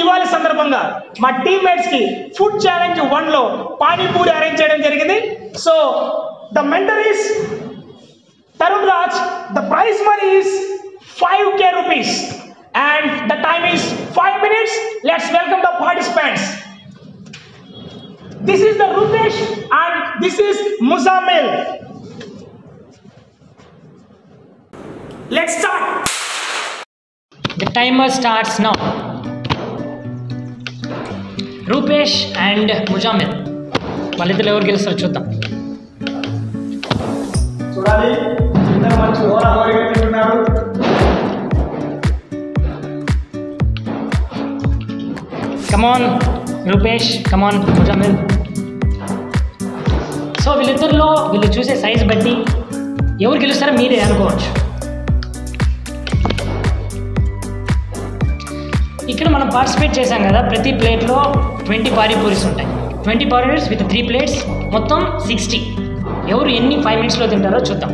దివాళి సందర్భంగా మా టీమ్మేట్స్కి food challenge వన్లో పానీపూరి అరేంజ్ చేయడం జరిగింది. So the mentor is Tarun Raj the prize money is five k rupees and the time is five minutes let's welcome the participants this is the Rupesh and this is Muzammil let's start The timer starts now. Rupesh and Muzammil వాళ్ళిద్దరు ఎవరు గెలుస్తారో చూద్దాం చూడాలి ఇద్దరు మంచి హోరా హోరీగా తింటున్నారు come on Rupesh come on Muzamil so వీళ్ళిద్దరిలో వీళ్ళు చూసే సైజ్ బట్టి ఎవరు గెలుస్తారో మీరే అనుకోవచ్చు ఇక్కడ మనం పార్టిసిపేట్ చేసాం కదా ప్రతి ప్లేట్లో ట్వంటీ పానీపూరీస్ ఉంటాయి. Twenty panipuris with three plates మొత్తం సిక్స్టీ ఎవరు ఎన్ని ఫైవ్ మినిట్స్లో తింటారో చూద్దాం.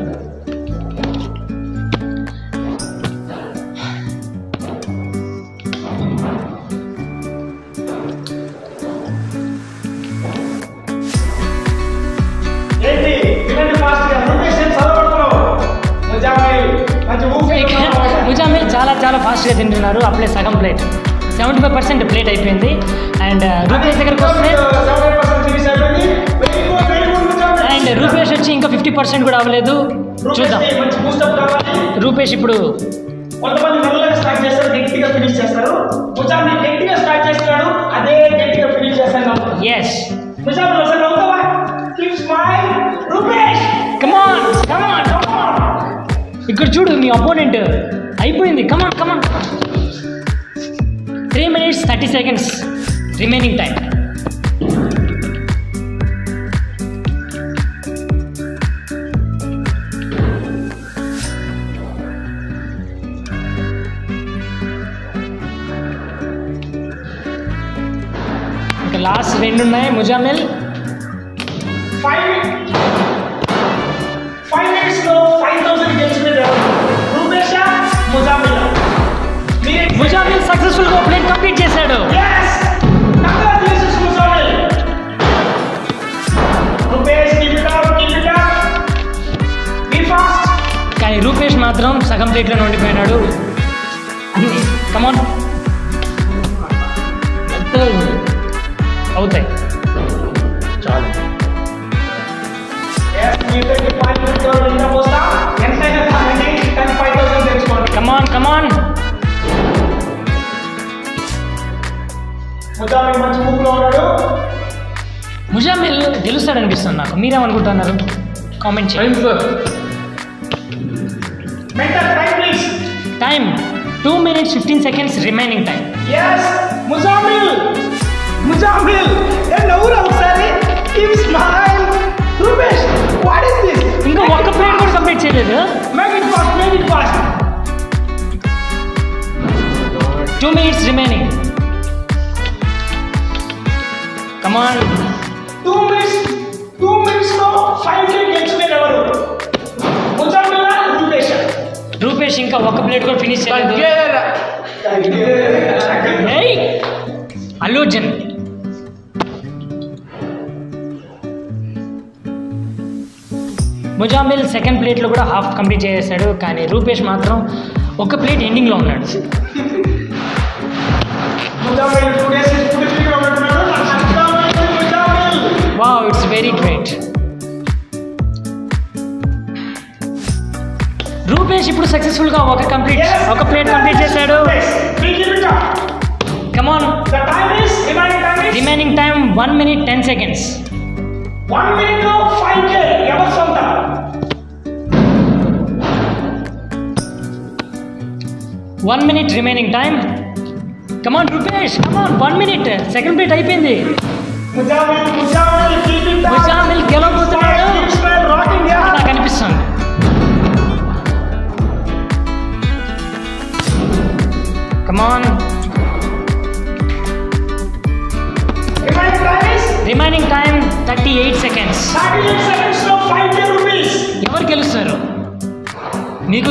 చాలా ఫాస్ట్గా తింటున్నారు. అప్పుడే సగం plate seventy five percent plate అయిపోయింది అండ్ రూపేష్ దగ్గరికి వస్తే అండ్ రూపేష్ వచ్చి ఇంకా ఫిఫ్టీ పర్సెంట్ కూడా అవ్వలేదు. చూద్దాం. రూపేష్ ఇప్పుడు కొంతమంది మెల్లగా స్టార్ట్ చేస్తారు గట్టిగా ఫినిష్ చేస్తారు. ముజామిల్ గట్టిగా స్టార్ట్ చేస్తున్నాడు అదే గట్టిగా ఫినిష్ చేస్తాను ఎస్ ముజామిల్ అసలు నవ్వుతావా keep smile Rupesh! Come on come on ఇక్కడ చూడు మీ అపోనెంట్ అయిపోయింది come on come on three minutes thirty seconds remaining time ఇంకా లాస్ట్ రెండు ఉన్నాయి ముజామిల్ ఫైవ్ ఫైవ్ మాత్రం సగం ప్లేట్లో ఉండిపోయినాడు కమాన్ అవుతాయి చాలు Yes, మీరు ఈ five minutes లో ఇంకా పోస్తా. ఎంతైనా కాదండి, కానీ 5,000 తెచ్చుకోండి. కమాన్ కమాన్ ముజామిల్ మంచి ఊపులో ఉన్నాడు. ముజామిల్ గెలుస్తాడు అనిపిస్తుంది నాకు మీరేమనుకుంటున్నారు కామెంట్ చేయండి 2 minutes 15 seconds remaining time. Yes! Muzamil! Muzamil! Then now Sari, keep smile! Rupesh, what is this? You ఇంకా ఒక్క ప్లేట్ కూడా కంప్లీట్ చేయలేదు Make it fast, make it fast. 2 minutes remaining. Come on. 2 minutes 2 minutes no 5 minutes చేసి ఇంకా ఒక plate కూడా finish చేయలేదు ఏయ్ ముజామిల్ సెకండ్ ప్లేట్లో కూడా హాఫ్ కంప్లీట్ చేసేసాడు కానీ రూపేష్ మాత్రం ఒక ప్లేట్ ఎండింగ్లో ఉన్నాడు wow it's very great Rupesh ఇప్పుడు సక్సెస్ఫుల్గా ఒక కంప్లీట్ ఒక ప్లేట్ కంప్లీట్ చేశాడు. Come on remaining time one minute ten seconds one మినిట్లో ఫైవ్ కే ఎవరు సొంత? One minute remaining time come on Rupesh come on one minute second plate అయిపోయింది.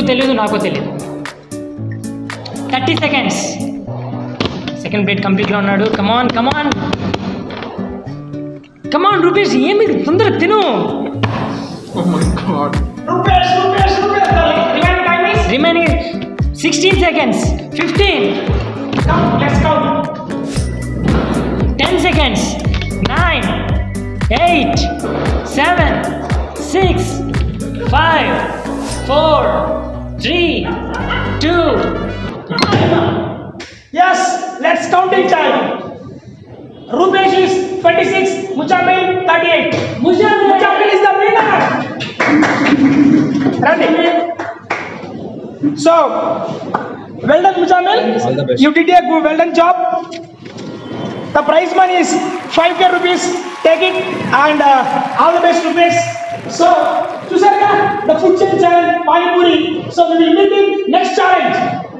తెలియదు నాకు తెలియదు థర్టీ సెకండ్స్ సెకండ్ ప్లేట్ కంప్లీట్లో ఉన్నాడు కమాన్ కమాన్ కమాన్ రూపేష్ ఏమి తొందర తిను Oh my god. Rupesh, Rupesh, Rupesh. The remaining time is remaining sixteen seconds fifteen count. Let's count. Ten seconds nine eight seven six five three, two, timer. Yes, let's count in time. Rupesh is 26, Mujamil 38. Mujamil, Mujamil is the winner. Ready? So, well done Mujamil. All the best. You did a good, well done job. The prize money is 5k rupees. Take it and uh, all the best Rupesh. So, to share the food chain challenge, Pani Puri. So, we will meet in next challenge.